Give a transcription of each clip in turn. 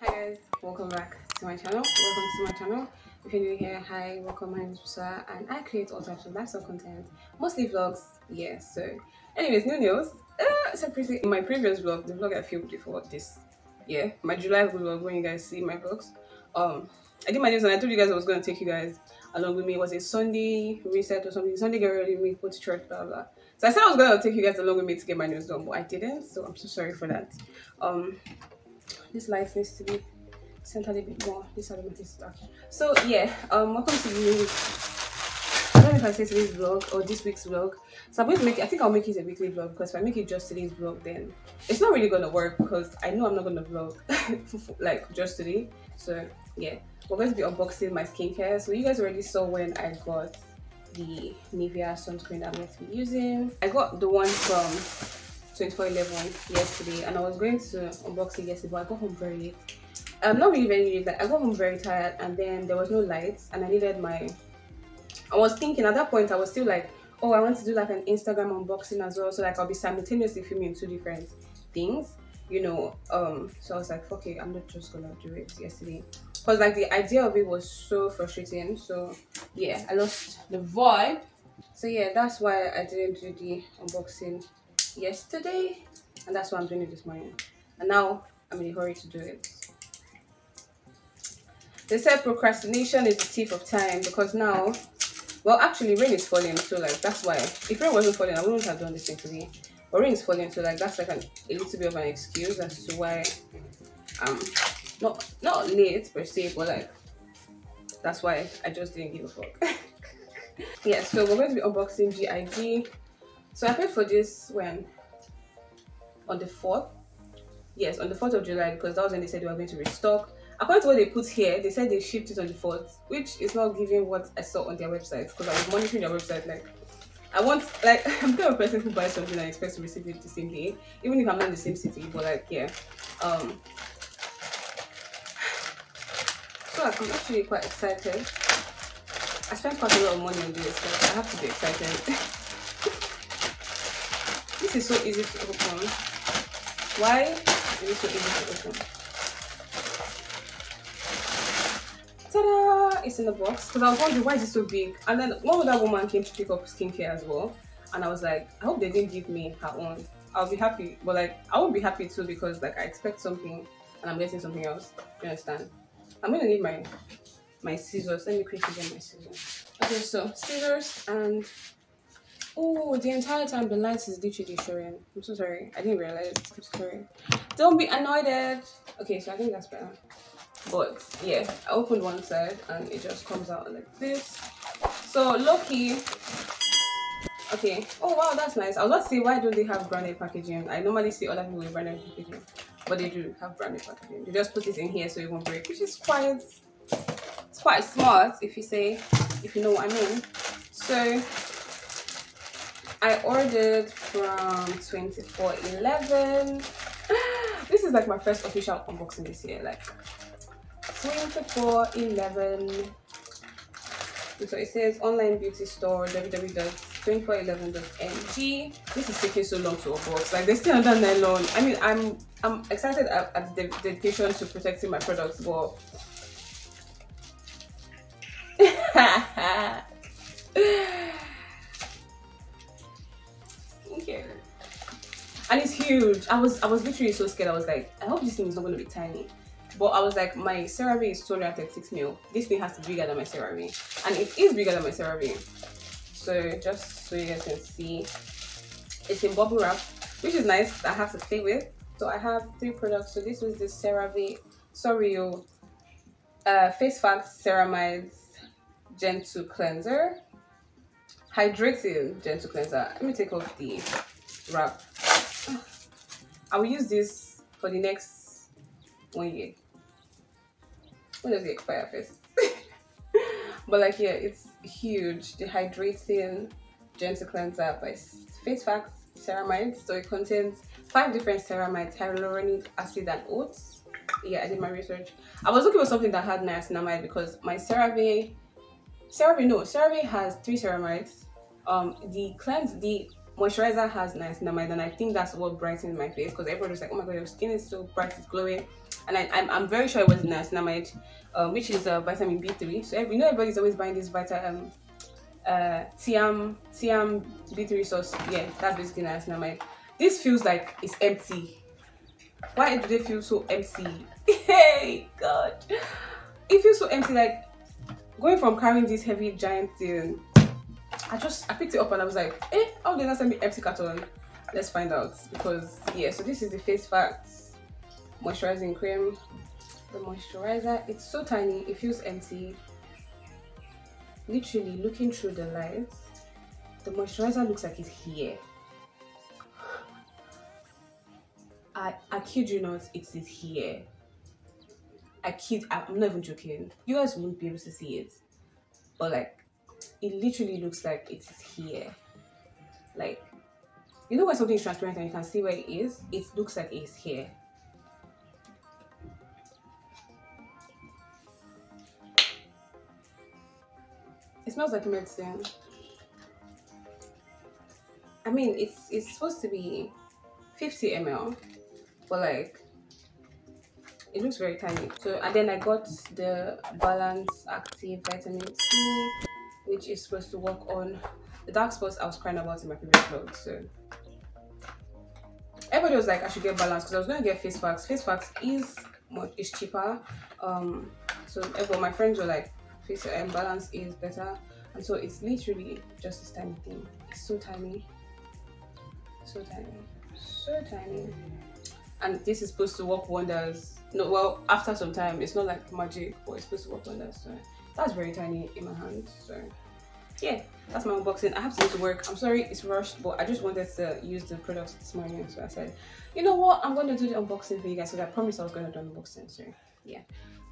Hi guys, welcome back to my channel. Welcome to my channel. If you're new here, hi, welcome. My name is Busola and I create all types of lifestyle content, mostly vlogs. Yeah, so anyways, new news. Uh, so pretty in my previous vlog, the vlog I filmed before this yeah, my July vlog when you guys see my vlogs. Um, I did my nails and I told you guys I was gonna take you guys along with me. It was a Sunday reset or something. Sunday get ready me, go to church, blah blah. So I said I was gonna take you guys along with me to get my nails done, but I didn't. So I'm so sorry for that. Um, this light needs to be centered a bit more. This of my stuff. So yeah, um, welcome to the I don't know if I say today's vlog or this week's vlog. So I'm going to make it, I think I'll make it a weekly vlog because if I make it just today's vlog, then it's not really going to work because I know I'm not going to vlog like just today. So yeah, we're going to be unboxing my skincare. So you guys already saw when I got the Nivea sunscreen I'm going to be using. I got the one from 2411 yesterday and I was going to unbox it yesterday, but I got home very late. I'm not really very late, like I got home very tired and then there was no lights and I needed my I was thinking at that point, I was still like, oh, I want to do like an Instagram unboxing as well. So like I'll be simultaneously filming two different things, you know. Um, so I was like, okay, I'm not just gonna do it yesterday. Because like the idea of it was so frustrating. So yeah, I lost the vibe. So yeah, that's why I didn't do the unboxing yesterday. And that's why I'm doing it this morning. And now I'm in a hurry to do it. They said procrastination is the thief of time because now well, actually, rain is falling, so like that's why. If rain wasn't falling, I wouldn't have done this thing today. But rain is falling, so like that's like an, a little bit of an excuse as to why I'm not not late per se, but like that's why I just didn't give a fuck. yeah, so we're going to be unboxing GIG. So I paid for this when on the 4th. Yes, on the 4th of July because that was when they said they were going to restock according to what they put here, they said they shipped it on the 4th, which is not giving what I saw on their website because I was monitoring their website. Like, I want, like, I'm kind of person who buys something and expects to receive it the same day, even if I'm not in the same city. But, like, yeah. Um, so, like, I'm actually quite excited. I spent quite a lot of money on this, so I have to be excited. this is so easy to open. Why is it so easy to open? ta-da! It's in the box. Because I was wondering why is it so big? And then one other woman came to pick up skincare as well. And I was like, I hope they didn't give me her own. I'll be happy. But like I won't be happy too because like I expect something and I'm getting something else. You understand? I'm gonna need my my scissors. Let me quickly get my scissors. Okay, so scissors and oh the entire time the light is literally showing. I'm so sorry. I didn't realize. I'm sorry. Don't be annoyed. Okay, so I think that's better but yeah i opened one side and it just comes out like this so lucky okay oh wow that's nice i was about to say why don't they have branded packaging i normally see other people with branded packaging but they do have branded packaging they just put it in here so it won't break which is quite it's quite smart if you say if you know what i mean so i ordered from 2411 this is like my first official unboxing this year like 24 11 so it says online beauty store www.2411.ng this is taking so long to unbox like they still under nylon. I mean i'm i'm excited at, at the dedication to protecting my products but huge i was i was literally so scared i was like i hope this thing is not going to be tiny but I was like, my CeraVe is 236 mil. This thing has to be bigger than my CeraVe. And it is bigger than my CeraVe. So just so you guys can see, it's in bubble wrap, which is nice. I have to stay with. So I have three products. So this was the CeraVe Sorio uh, Face Facts Ceramides Gentle Cleanser. Hydrating Gentle Cleanser. Let me take off the wrap. I will use this for the next one year when does it expire first? but like yeah, it's huge. The hydrating gentle cleanser by Face Facts ceramide. So it contains five different ceramides, hyaluronic acid and oats. Yeah, I did my research. I was looking for something that had niacinamide because my CeraVe, CeraVe no, CeraVe has three ceramides. Um, the cleanse, the moisturizer has niacinamide, and I think that's what brightens my face because everybody's like, oh my god, your skin is so bright, it's glowing and I, I'm, I'm very sure it was niacinamide, um, which is uh, vitamin B3. So you know everybody's always buying this vitamin um, uh, Tiam Tiam B3 sauce. Yeah, that's basically niacinamide. This feels like it's empty. Why do they feel so empty? hey God, it feels so empty. Like going from carrying this heavy giant thing. I just I picked it up and I was like, eh, how did that send me empty carton? Let's find out because yeah. So this is the Face Facts moisturizing cream. The moisturizer, it's so tiny, it feels empty literally looking through the lights the moisturizer looks like it's here I, I kid you not, it is here. I kid, I'm not even joking. You guys won't be able to see it, but like, it literally looks like it is here. Like, you know when something is transparent and you can see where it is? It looks like it's here. It smells like medicine. I mean, it's it's supposed to be 50 ml, but like it looks very tiny. So and then I got the Balance Active Vitamin C, which is supposed to work on the dark spots. I was crying about in my previous vlog. So. Everybody was like I should get balance because I was gonna get face facts. Face facts is much is cheaper. Um so everyone my friends were like face and um, balance is better. And so it's literally just this tiny thing. It's so tiny. So tiny. So tiny. And this is supposed to work wonders. No well after some time it's not like magic but it's supposed to work wonders so that's very tiny in my hand so yeah that's my unboxing i have to go to work. I'm sorry it's rushed but i just wanted to use the products this morning so i said you know what? I'm going to do the unboxing for you guys so i promised i was going to do an unboxing so yeah.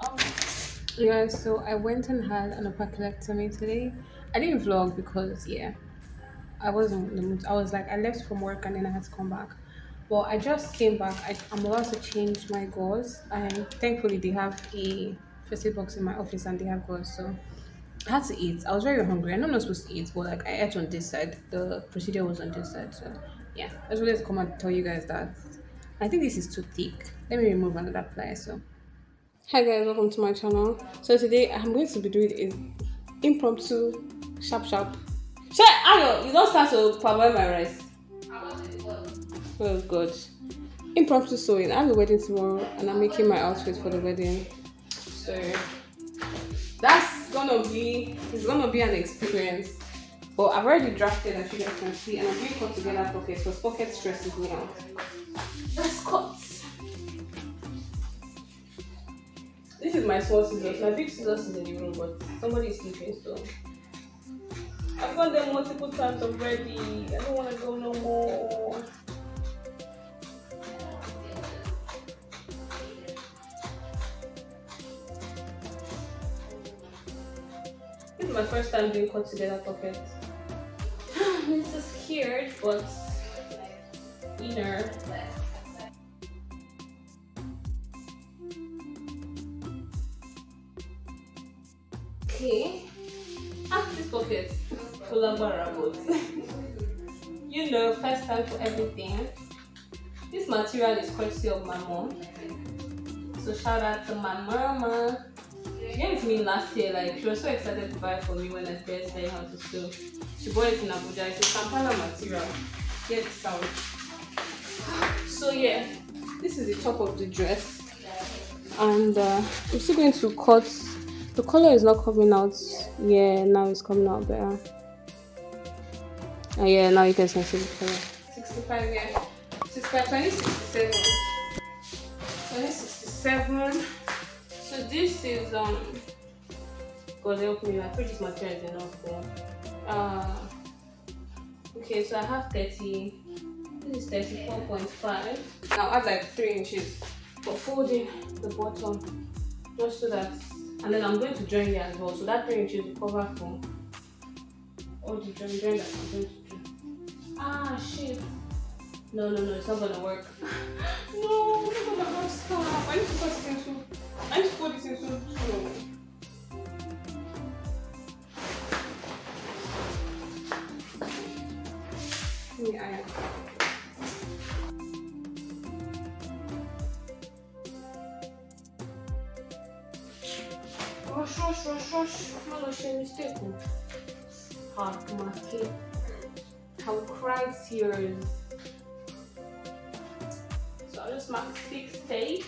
Um, yeah so i went and had an apicoectomy today. I didn't vlog because yeah i wasn't the i was like i left from work and then i had to come back. But i just came back. I, i'm about to change my gauze and thankfully they have a aid box in my office and they have gauze so I had to eat. I was very hungry. I know I'm not supposed to eat, but like I ate on this side. The procedure was on this side, so yeah. I just wanted to come and tell you guys that. I think this is too thick. Let me remove another ply. So hi guys welcome to my channel so today i'm going to be doing a impromptu sharp sharp shey ayo you don't start to parboil my rice oh god impromptu sewing i have a wedding tomorrow and i'm making my outfit for the wedding so that's gonna be it's gonna be an experience but i've already drafted as you guys can see and i'm doing cut together pockets because pocket stresses me out let's cut This is my small scissors. My big scissors is in the room, but somebody is sleeping, so I've got them multiple times already. I don't want to go no more. Is my first time doing cut together pockets. I'm so scared, but inner. okay. Ah this pocket you know first time for everything. This material is courtesy of my mom. So shout out to my mama gave it to me last year like she was so excited to buy it for me when i first learned how to sew she bought it in abuja. It's a kampala material. The sound so yeah this is the top of the dress. And uh, i'm still going to cut. The color is not coming out. Yeah now it's coming out better. Oh yeah now you can see the color. 65 yeah. 65 2067 2067 so this is um god help me i put this material is enough for uh okay so i have 30 this is 34.5 now add like three inches for folding the bottom just so that and then I'm going to join here as well. So that three inches will cover for all the join join that I'm going to do. Ah shit. No no no, it's not gonna work. no, not gonna have stop. I need to put this into I to put this into two. Yeah, rush, rush, rush, rush. Má lọ ṣe mistake o. Ah, my kid. I will cry tears. So I'll just mark six tape.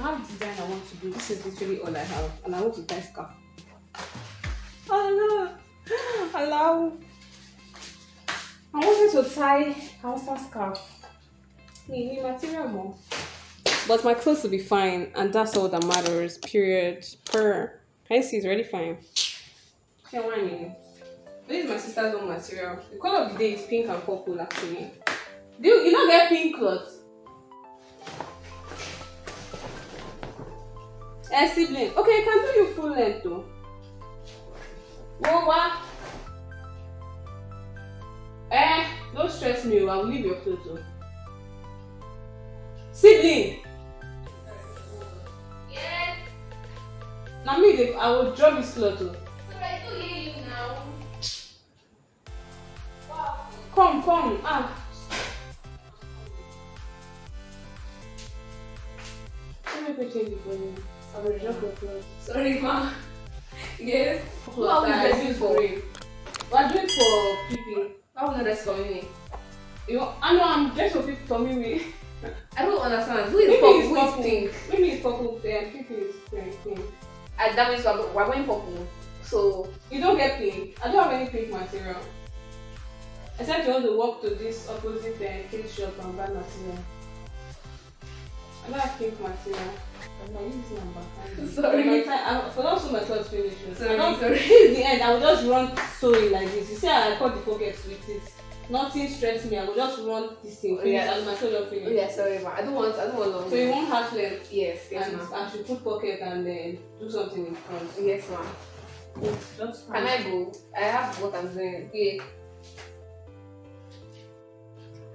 I have design I want to do. This is literally all I have, and I want to tie scarf. No! Allow. I wanted to tie Hausa scarf. Me material more. But my clothes will be fine, and that's all that matters. Period. Per. Can you see? It's already fine. Okay, one minute. This is my sister's own material. The color of the day is pink and purple, actually. Do you, you don't get pink clothes? Eh, sibling. Okay, you can do your full length though. Whoa, what? Eh, don't stress me. I will leave your clothes though. Sibling. Yes, Now me, I will drop this cloth though. so I do hear you now. Wow. Come, come. Ah. Let me go change for you. I will drop your clothes. Sorry, ma. Yes. What are I we use doing for. We are doing for PP. How will not rest for me? You know, I know I'm just for people for me. I don't understand. Who is Maybe purple? Who purple. is pink? Maybe it's purple. Yeah, PP is pink. And that means we're, we're going purple. So, You don't get pink. I don't have any pink material. Except you want to walk to this opposite uh, kid shop and buy material. I don't have pink material. I'm not using number. Sorry. My time, I, for those who my clothes finish. Sorry, I sorry. Is the end. I will just run sewing like this. You see I cut the pockets with it. Nothing stress me. I will just run this thing Oh, finish yeah. and my clothes don't finish. oh yeah, sorry, ma. I don't want, I don't want long. So you want half length Yes, yes, and ma. I should put pocket and then do something in front. Yes, ma. Just Can I go? I have what I'm doing. Yeah.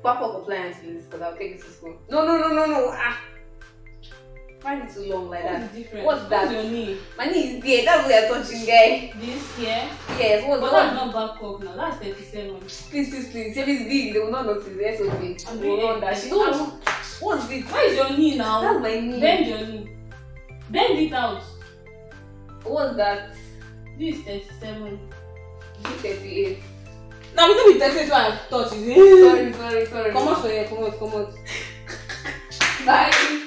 Pack up appliance, please, because I'll take it to school. No, no, no, no, no. Ah. Why is too long like that? What's the difference? What's that? your knee? My knee is there. That's what you're touching, guy. This here. Yes, what's But what? that's not back up now. That's 37. Please, please, please. If it's big, they will not notice. Yes, okay. I'm doing not that. She don't. What's this? Where is your knee now? That's my knee. Bend your knee. Bend it out. What's that? This is 37. G thirty-eight. Now we don't be texting so I touch it. Sorry, sorry, sorry. Come for here. Come out. Come out. Bye.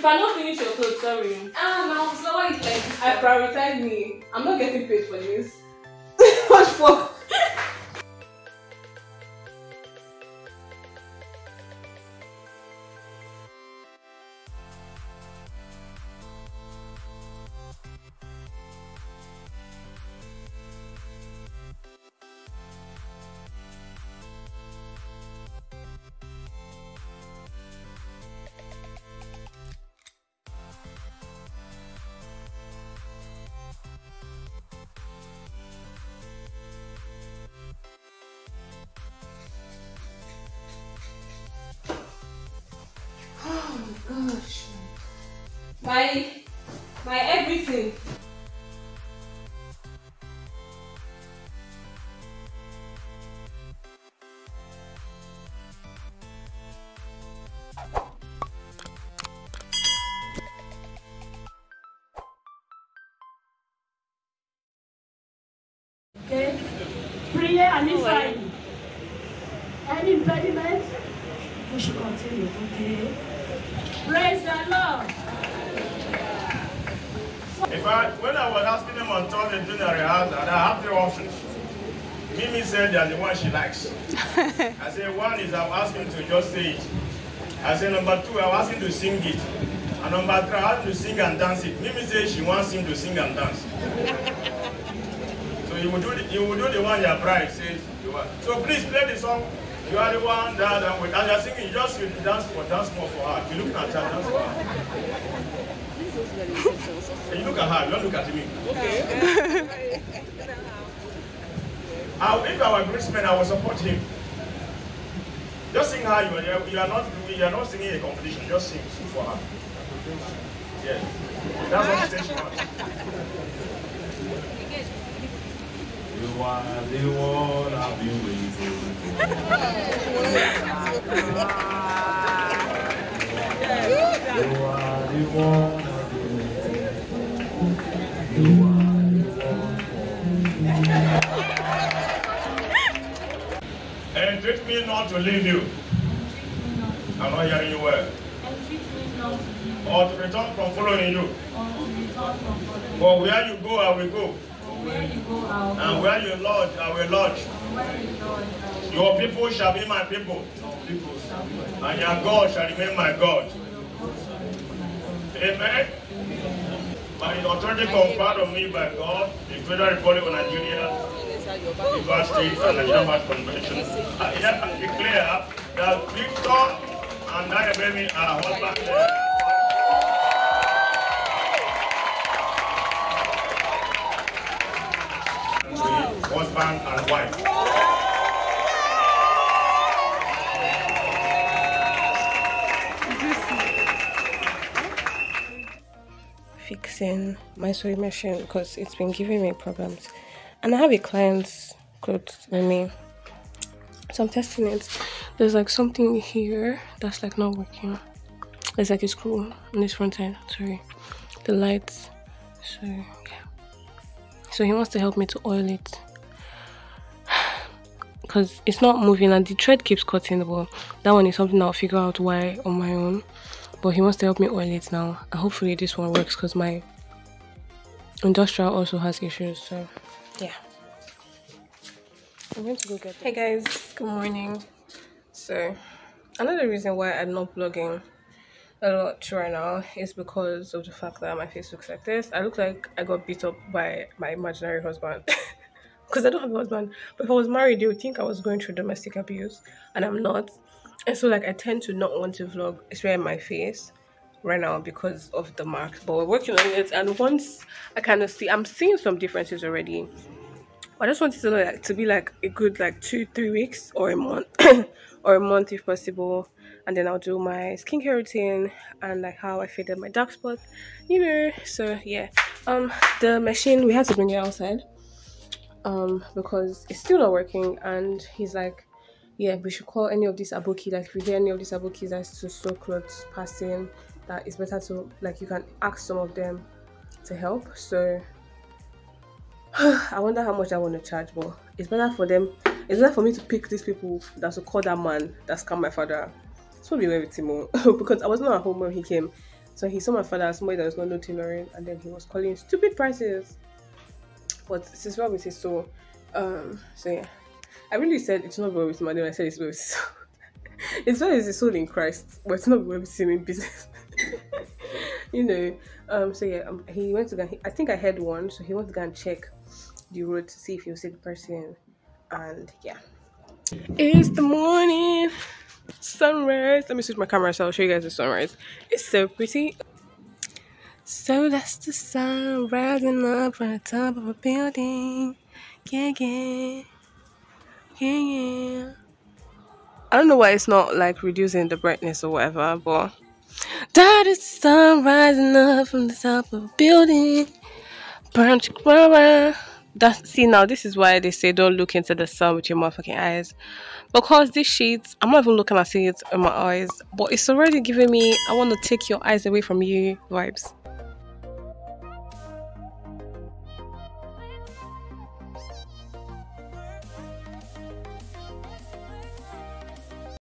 If I don't finish your clothes, sorry. Ah, now so why is like? I prioritize me. I'm not getting paid for this. what for? My my everything. Okay? Prayer and Israel. Any impediment? We should continue, okay? Praise the Lord. In fact, when I was asking them on Thursday during the rehearsal, I have three options. Mimi said they're the one she likes. I said one is I'm asking to just say it. I said number two, I'm asking to sing it. And number three, I asked him to sing and dance it. Mimi said she wants him to sing and dance. so you will do the, you will do the one your bride says you want. So please play the song. You are the one that and with as you're singing, you just you dance for dance more for her. You look at her, dance for her. You look at her, you don't look at me. Okay. I, if I were a Christian, I would support him. Just sing her. You are, you are not you are not singing a competition. Just sing, sing for her. Yes. That's what she said she. You are the one I've been waiting for. not to leave you. I'm not hearing you well. Or to return from following you. or return from following you. For where you go, I will go. And where you lodge, I will lodge. Your people shall be my people. And your God shall remain my God. Amen. The authority conferred on me by God, the Federal Republic of Nigeria, the and Bar Convention, declare that Victor and are husband and husband and wife. fixing my sewing machine because it's been giving me problems and i have a client's clothes with me. So i'm testing it. There's like something here that's like not working. There's like a screw on this front side sorry. The lights. So yeah. So he wants to help me to oil it. Because it's not moving and the thread keeps cutting but that one is something i'll figure out why on my own. But he wants to help me oil it now. And hopefully this one works because my industrial also has issues so yeah. I'm going to go get hey guys. Good morning. So another reason why i'm not vlogging a lot right now is because of the fact that my face looks like this. I look like i got beat up by my imaginary husband. Because i don't have a husband. But if i was married they would think i was going through domestic abuse and i'm not. And so like I tend to not want to vlog, especially my face right now because of the marks. But we're working on it and once I kind of see I'm seeing some differences already. I just wanted to know like to be like a good like two, three weeks or a month or a month if possible. And then I'll do my skincare routine and like how I faded my dark spot, you know. So yeah. Um the machine we had to bring it outside. Um because it's still not working and he's like yeah, we should call any of these aboki. Like if you hear any of these abokis that's to sew clothes passing, that it's better to like you can ask some of them to help. So I wonder how much I want to charge, but it's better for them. It's better for me to pick these people that to call that man that scammed my father. it's aware with Timo because I was not at home when he came. So he saw my father as somebody that was not no tailoring, and then he was calling stupid prices. But this is what we say. So, um, so yeah. I really said it's not well with and then I said it's well with his soul. it's well with his soul in Christ, but it's not well with in business. You know. Um. So yeah, um, he went to go. I think I had one, so he went to go and check the road to see if he was the person, and yeah. It's the morning sunrise. Let me switch my camera so I'll show you guys the sunrise. It's so pretty. So that's the sun rising up from the top of a building. Yeah, yeah. Yeah, yeah. I don't know why it's not like reducing the brightness or whatever, but that is the sun rising up from the top of a building. Branch, that see now this is why they say don't look into the sun with your motherfucking eyes. Because this sheet i'm not even looking at it in my eyes but it's already giving me i want to take your eyes away from you vibes